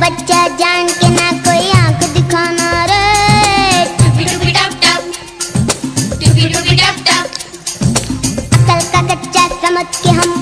बच्चा जान के ना कोई आँख दिखाना रे। अकल का गच्चा समझ के हम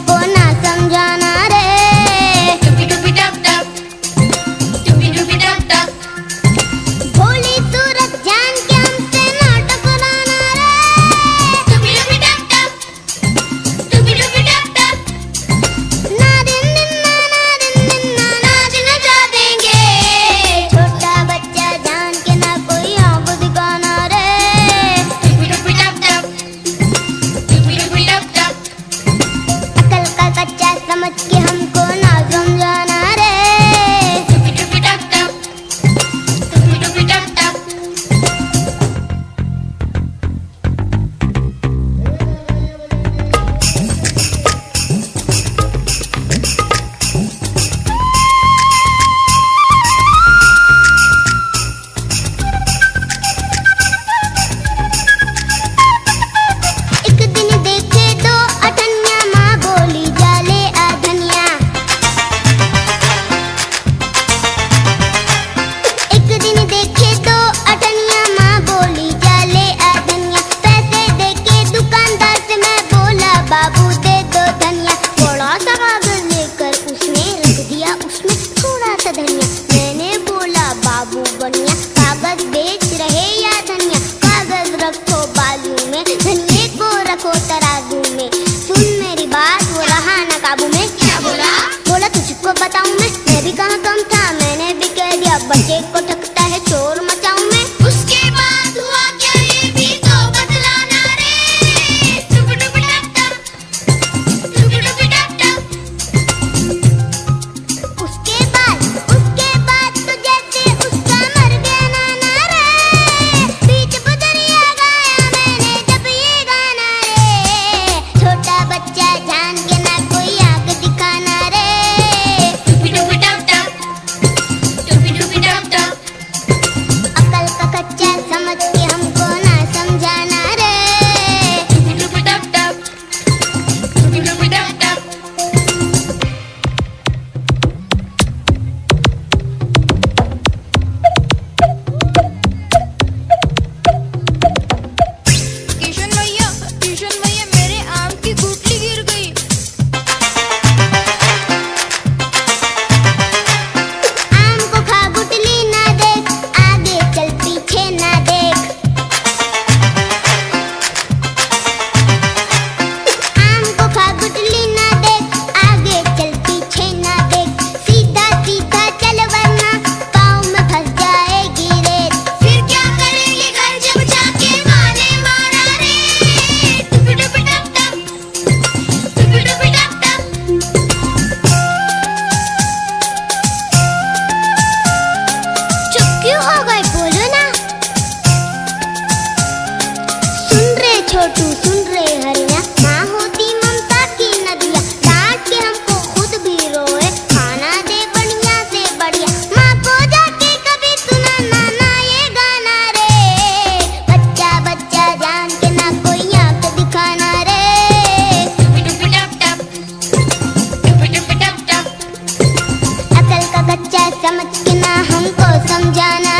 ちにでき समझना हमको समझाना